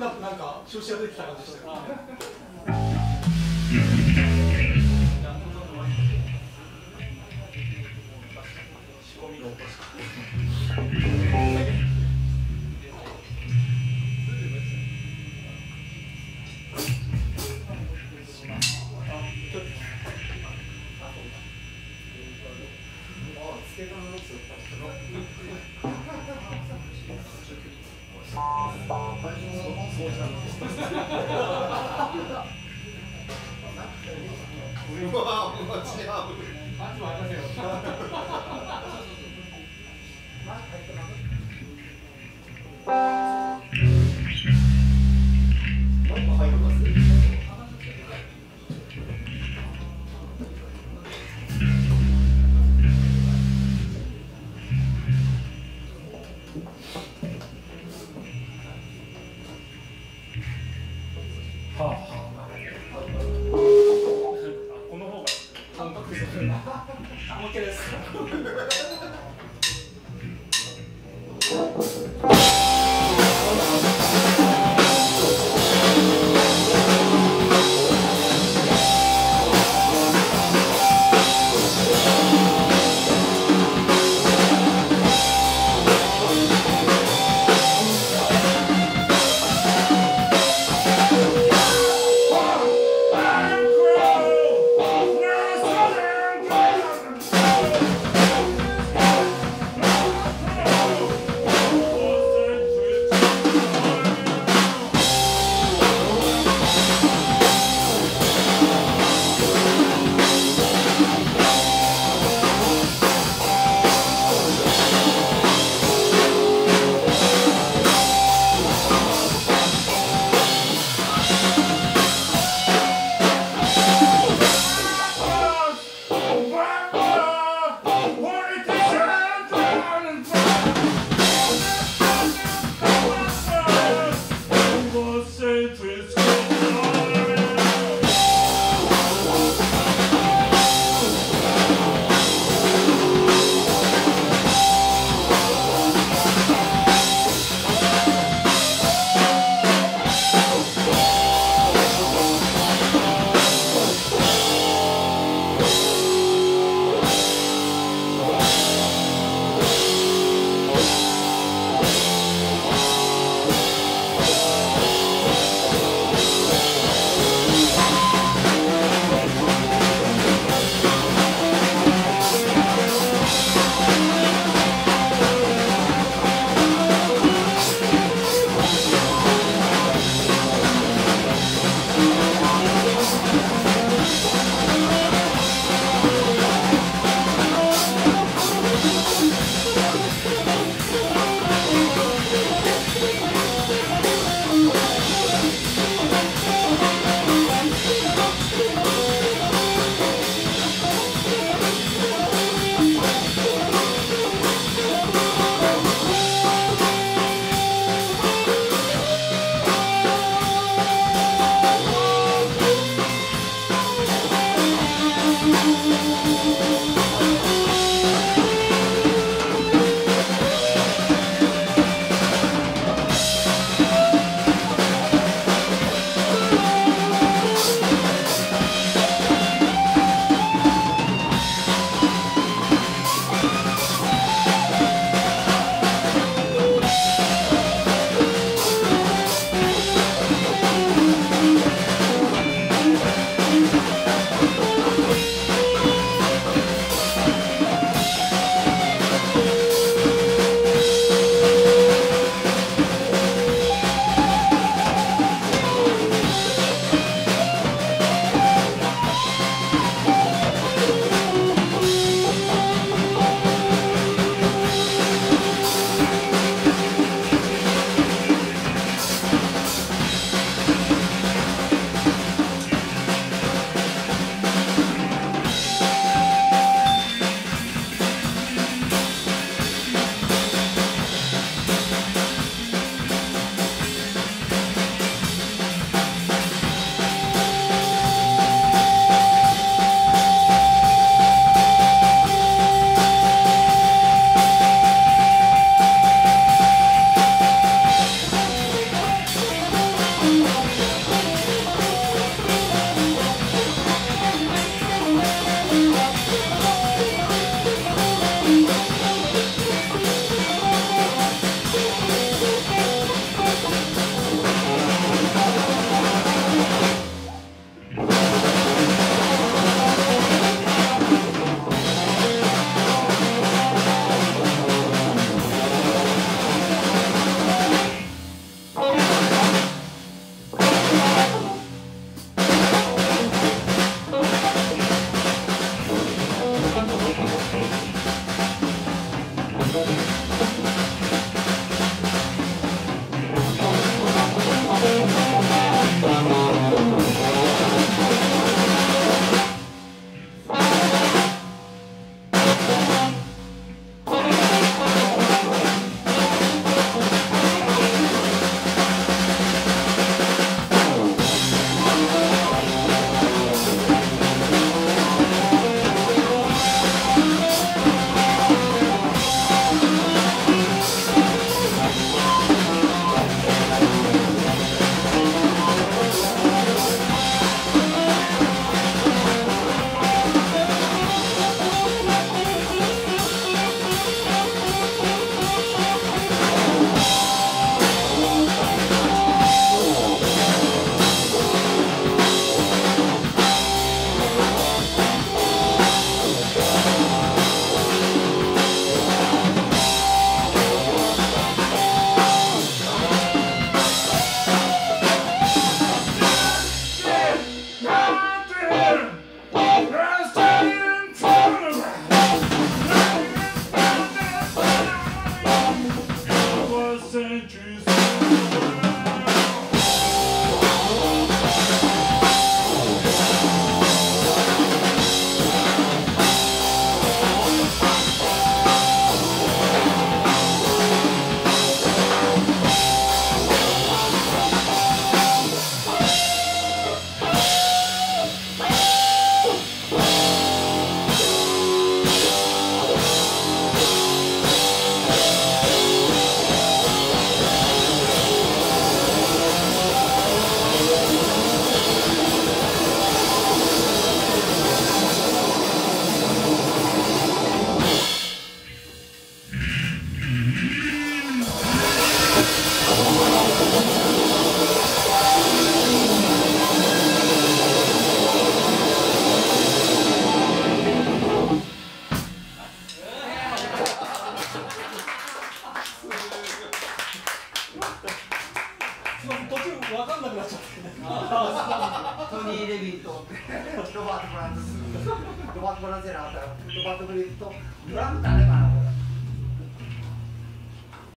なんか調子が出てきた感じでしたよ。うわー、マジやはあ